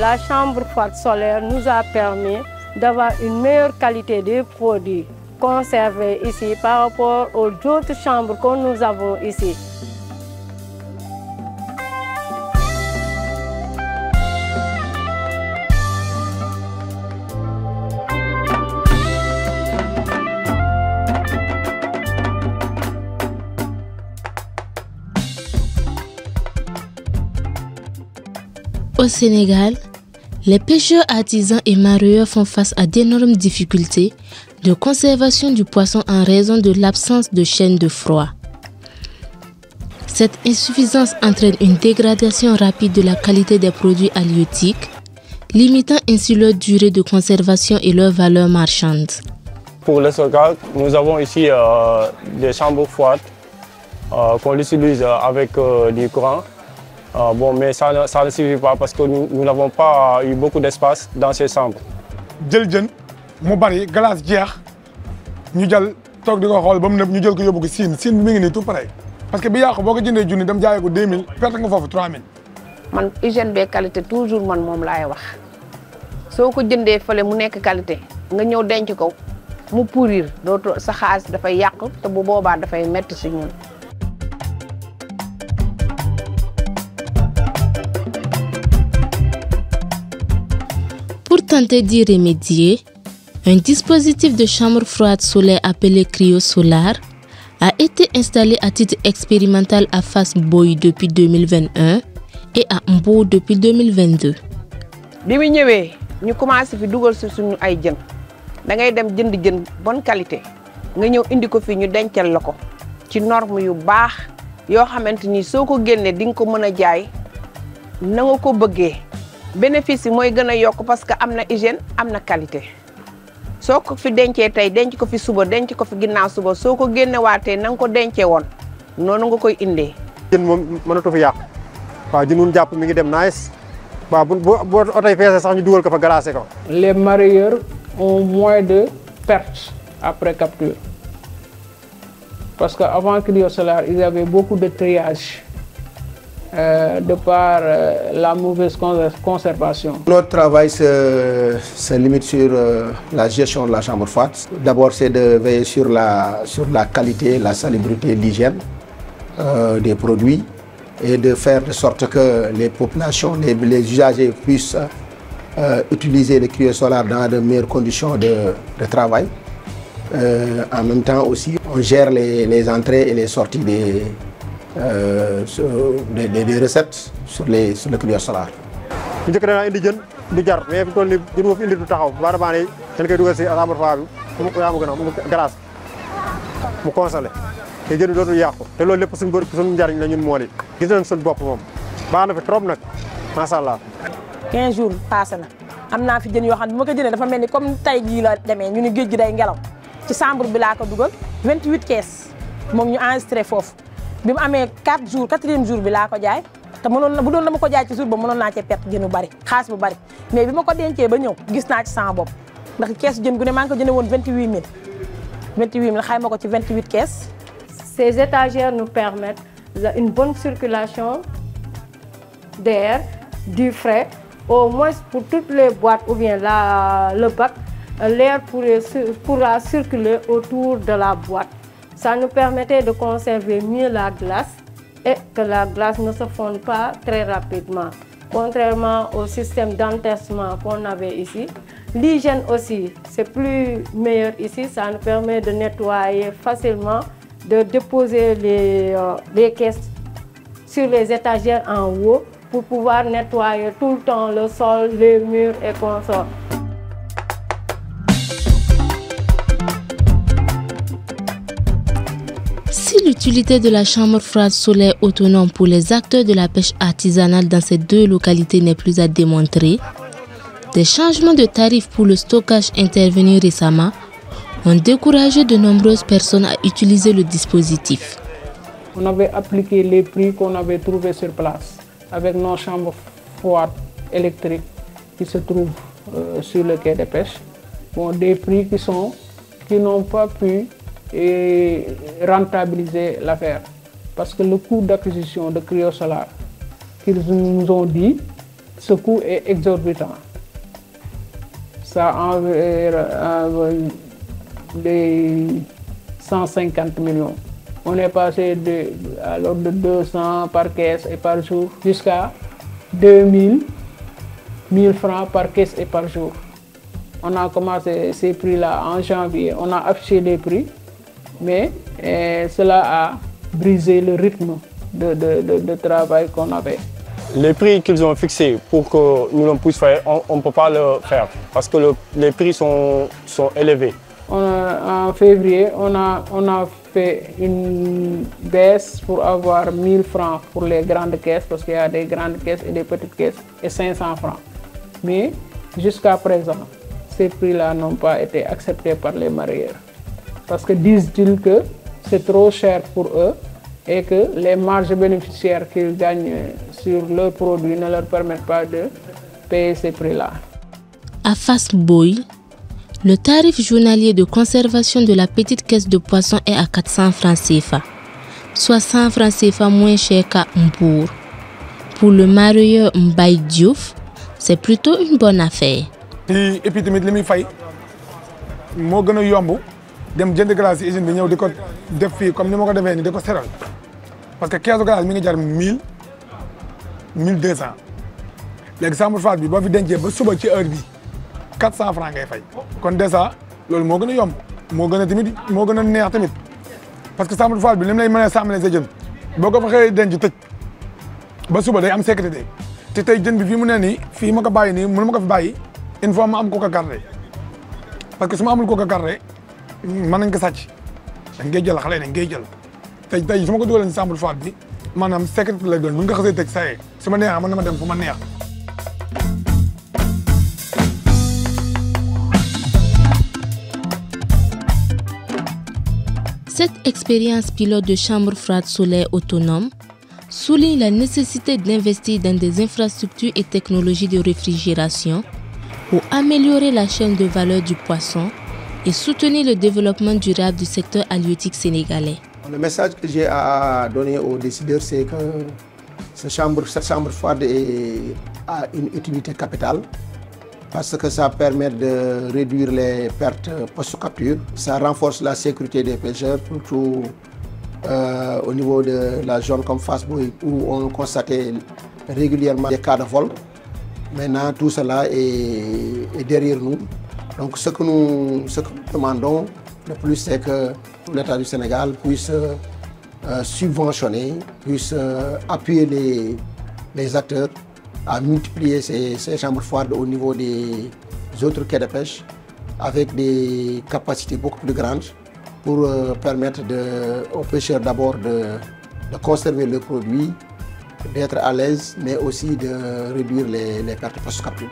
La chambre froide solaire nous a permis d'avoir une meilleure qualité des produits conservés ici par rapport aux autres chambres que nous avons ici. Au Sénégal, les pêcheurs artisans et mareyeurs font face à d'énormes difficultés de conservation du poisson en raison de l'absence de chaîne de froid. Cette insuffisance entraîne une dégradation rapide de la qualité des produits halieutiques, limitant ainsi leur durée de conservation et leur valeur marchande. Pour le stockage, nous avons ici euh, des chambres froides euh, qu'on utilise avec euh, du courant. Euh, bon, mais ça, ne- ça ne suffit pas parce que nous n'avons pas eu beaucoup d'espace dans ces chambres. jël jën mu bari glace jeex ñu jël toog di ko xool ba mu nëb ñu jël ko yóbbu ko Siin Siin bi mi ngi nii tout pareil parce que bi yàqu boo ko jëndee junni dem jaayee ko 2000 perte nga foofu 3000. man hygiène bee qualité toujours man moom laay wax soo ko jëndee fële mu nekk qualité nga ñëw denc ko mu pourrir dootu sa xaalis dafay yàqu te bu boobaa dafay metti si ñun. Tenter d'y remédier, un dispositif de chambre froide solaire appelé cryosolar a été installé à titre expérimental à Fass Boye depuis 2021 et à Mbour depuis 2022. bi mu ñëwee ñu commencé fi dugal si suñu ay jën da ngay dem bonne qualité nga ñëw indi ko fii ñu dencal la ko ci norme yu baax yoo xamante ni soo ko génnee di nga ko mën a bénéfice yi mooy gën a yokk parce que am na hygiène am na qualité soo ko fi dencee tey denc ko fi suba denc ko fi ginnaaw suba soo ko génnewaatee na nga ko dencee woon noonu nga koy indee. jën moom mënatu fi yàqu waaw jën wuñ jàpp mi ngi dem nice waaw bu bu bu oto yi feesee sax ñu dugal ko fa glacé ko. les mareyeurs ont moins de pertes après capture. Parce qu'avant Cryosolar, ils avaient beaucoup de triage euh, de par euh, la mauvaise con- conservation. Notre travail se, limite sur euh, la gestion de la chambre froide. D'abord, c'est de veiller sur la, qualité, la salubrité, l'hygiène des produits et de faire de sorte que les populations, les, les usagers puissent utiliser le cryosolar dans de meilleures conditions de, travail. En même temps aussi, on gère les, les entrées et les sorties des, des, des- des recettes sur, les, sur le cryosolar. bu njëkk da a indi jën du jar mais fi mu toll nii jën moo fi indi du taxaw baara baa ne dañ koy dugal si chambre froide bi mu yaa ma gën a mu glace mu congelé te jën dootul yàqu te loolu lépp suñu bër suñu njariñ la ñun mool yi gis nañ suñu bopp moom baax na fi trop nag macha allah. 15 jours passé na am naa fi jën yoo xam ne bu ma ko jëlee dafa mel ni comme tay jii la demee ñu ni géej gi day ngelaw ci chambre bi laa ko dugal 28 kees moom ñu enregistré foofu bi mu amee 4 jours quatrième jour bi laa ko jaay te mënoon na bu doon dama ko jaay ci jour ba mënoon naa cee perte jën bu bari xaalis bu bari mais bi ma ko dencee ba ñëw gis naa ci sama bopp ndax kees jën gu ne maa ngi ko jëndee woon 28000 28000 xayma ko ci 28 kees. Ces étagères nous permettent une bonne circulation d'air, du frais. Au moins pour toutes les boîtes ou bien la- le bac, l'air pourrait cir- pourra circuler autour de la boîte. Ça nous permettait de conserver mieux la glace et que la glace ne se fonde pas très rapidement. Contrairement au système d'entassement qu'on avait ici, l'hygiène aussi, c'est plus meilleur ici. Ça nous permet de nettoyer facilement, de déposer les, euh, les caisses sur les étagères en haut pour pouvoir nettoyer tout le temps le sol, les murs et consorts. L'utilité de la chambre froide solaire autonome pour les acteurs de la pêche artisanale dans ces deux localités n'est plus à démontrer, des changements de tarifs pour le stockage intervenus récemment ont découragé de nombreuses personnes à utiliser le dispositif. On avait appliqué les prix qu'on avait trouvés sur place avec nos chambres froides électriques qui se trouvent euh, sur le quai de pêche. Bon, des prix qui sont qui n'ont pas pu eh, rentabiliser l'affaire parce que le coût d'acquisition de cryosolar qu'ils nous ont dit ce coût est exorbitant. Ça environ des 150 millions. On est passé de, alors de 200 par caisse et par jour jusqu'à 2000 1000 francs par caisse et par jour. On a commencé ces prix-là en janvier. On a affiché les prix, mais eh, cela a brisé le rythme de, de, de, de travail qu'on avait. Les prix qu'ils ont fixés pour que nous l'on puisse faire, on ne peut pas le faire parce que le- les prix sont, sont élevés. On a- en février, on a, on a fait une baisse pour avoir 1000 francs pour les grandes caisses, parce qu'il y a des grandes caisses et des petites caisses, et 500 francs. Mais jusqu'à présent, ces prix-là n'ont pas été acceptés par les marieurs. Parce que disent-ils que c'est trop cher pour eux et que les marges bénéficiaires qu'ils gagnent sur leurs produits ne leur permettent pas de payer ces prix-là. À Fast Boy, le tarif journalier de conservation de la petite caisse de poisson est à 400 francs CFA, soit 100 francs CFA moins cher qu'à Mbour. Pour le marieur Mbaye Diouf, c'est plutôt une bonne affaire. et puis dem jënd glace usine bi ñëw di ko def comme ni ko parce que 15 glace mi ngi jar 1000 1200 léegi chambre froide bi fi ba suba ci heure bi 400 francs ngay fay. kon tamit parce que chambre froide bi mu lay mën a sa fa denc ba suba day am te bi mu ne nii fii ma ko ma ko parce que amul mën koy jël. Cette expérience pilote de chambre froide solaire autonome souligne la nécessité d'investir dans des infrastructures et technologies de réfrigération pour améliorer la chaîne de valeur du poisson et soutenir le développement durable du secteur halieutique sénégalais. Le message que j'ai à donner aux décideurs, c'est que cette chambre, cette a une utilité capitale parce que ça permet de réduire les pertes post-capture, ça renforce la sécurité des pêcheurs, surtout euh, au niveau de la zone comme Fasboy où on constatait régulièrement des cas de vol. Maintenant, tout cela est derrière nous. Donc, ce que nous, demandons le plus, c'est que l'État du Sénégal puisse euh, subventionner, puisse euh, appuyer les, acteurs à multiplier ces, chambres froides au niveau des autres quais de pêche avec des capacités beaucoup plus grandes pour euh, permettre de- aux pêcheurs d'abord de, conserver le produit, d'être à l'aise, mais aussi de réduire les, les pertes post-capture.